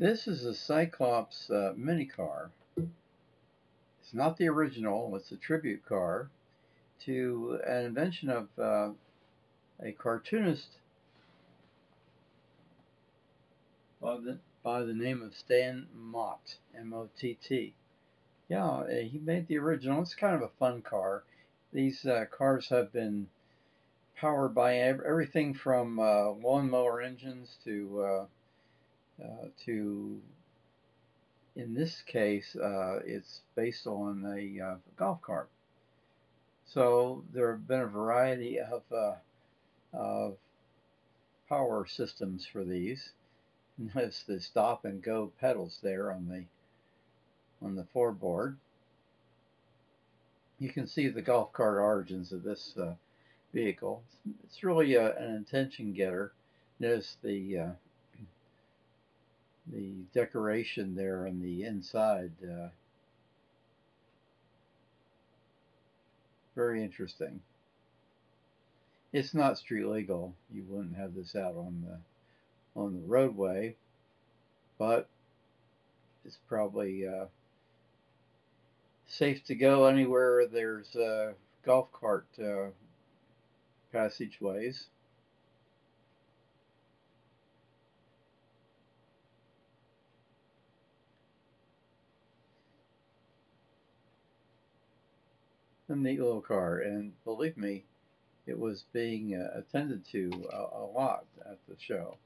This is a Cyclops uh, mini car. It's not the original, it's a tribute car to an invention of uh, a cartoonist by the, by the name of Stan Mott, M-O-T-T. Yeah, uh, he made the original. It's kind of a fun car. These uh, cars have been powered by everything from uh, lawnmower engines to uh, to in this case uh, it's based on a uh, golf cart. So there have been a variety of, uh, of power systems for these. Notice the stop and go pedals there on the on the floorboard. You can see the golf cart origins of this uh, vehicle. It's really a, an attention getter. Notice the uh, the decoration there on the inside. Uh, very interesting. It's not street legal. You wouldn't have this out on the on the roadway, but it's probably uh, safe to go anywhere there's uh, golf cart uh, passageways. A neat little car, and believe me, it was being uh, attended to a, a lot at the show.